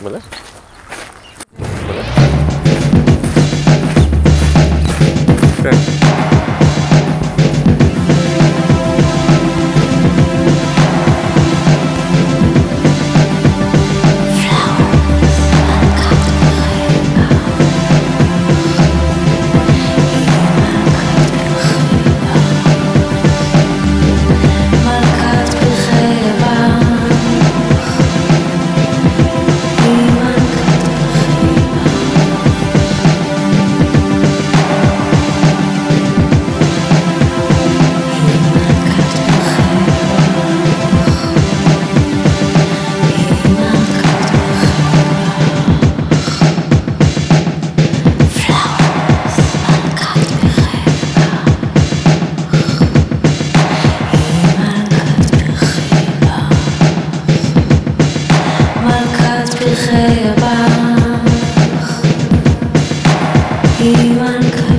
Boleh Iwan Kaya